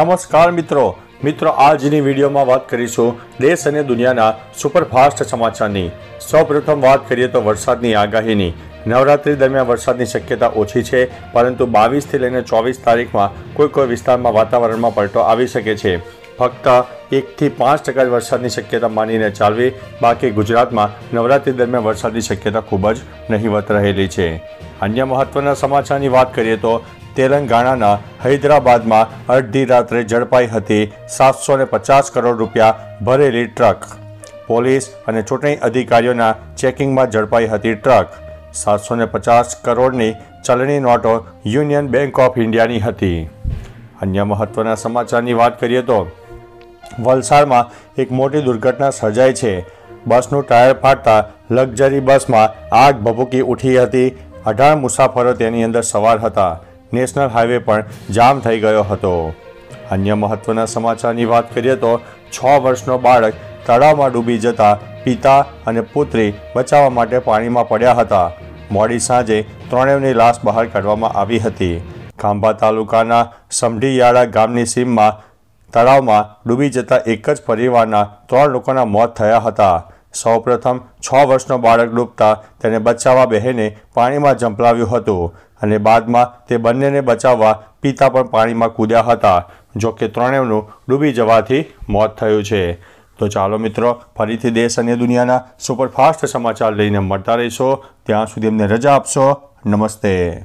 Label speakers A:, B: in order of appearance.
A: નમસ્કાર મિત્રો. મિત્રો, આજની વિડીયોમાં વાત કરીશું દેશ અને દુનિયાના સુપરફાસ્ટ સમાચારની. સૌપ્રથમ વાત કરીએ તો વરસાદની આગાહીની. નવરાત્રી દરમિયાન વરસાદની શક્યતા ઓછી છે, પરંતુ બાવીસથી લઈને ચોવીસ તારીખમાં કોઈ કોઈ વિસ્તારમાં વાતાવરણમાં પલટો આવી શકે છે. ફક્ત એકથી પાંચ ટકા જ વરસાદની શક્યતા માનીને ચાલવી, બાકી ગુજરાતમાં નવરાત્રી દરમિયાન વરસાદની શક્યતા ખૂબ જ નહીવત રહેલી છે. અન્ય મહત્વના સમાચારની વાત કરીએ તો તેલંગાણાના હૈદરાબાદમાં અડધી રાત્રે ઝડપાઈ હતી સાતસો પચાસ કરોડ રૂપિયા ભરેલી ટ્રક. પોલીસ અને ચૂંટણી અધિકારીઓના ચેકિંગમાં ઝડપાઈ હતી ટ્રક. સાતસો પચાસ કરોડની ચલણી નોટો યુનિયન બેંક ઓફ ઇન્ડિયાની હતી. અન્ય મહત્વના સમાચારની વાત કરીએ તો, વલસાડમાં એક મોટી દુર્ઘટના સર્જાઈ છે. બસનું ટાયર ફાટતા લક્ઝરી બસમાં આગ ભભૂકી ઉઠી હતી. અઢાર મુસાફરો તેની અંદર સવાર હતા. નેશનલ હાઈવે પણ જામ થઈ ગયો હતો. અન્ય મહત્વના સમાચારની વાત કરીએ તો છ વર્ષનો બાળક તળાવમાં ડૂબી જતા પિતા અને પુત્રી બચાવવા માટે પાણીમાં પડ્યા હતા. મોડી સાંજે ત્રણેયની લાશ બહાર કાઢવામાં આવી હતી. ખાંભા તાલુકાના સમઢીયાળા ગામની સીમમાં તળાવમાં ડૂબી જતા એક જ પરિવારના ત્રણ લોકોના મોત થયા હતા. સૌપ્રથમ છ વર્ષનો બાળક ડૂબતા તેને બચાવવા બહેને પાણીમાં ઝંપલાવ્યું હતું અને બાદમાં તે બંનેને બચાવવા પિતા પણ પાણીમાં કૂદ્યા હતા, જો કે ત્રણેયનું ડૂબી જવાથી મોત થયું છે. તો ચાલો મિત્રો, ફરીથી દેશ અને દુનિયાના સુપરફાસ્ટ સમાચાર લઈને મળતા રહીશો. ત્યાં સુધી અમને રજા આપશો. નમસ્તે.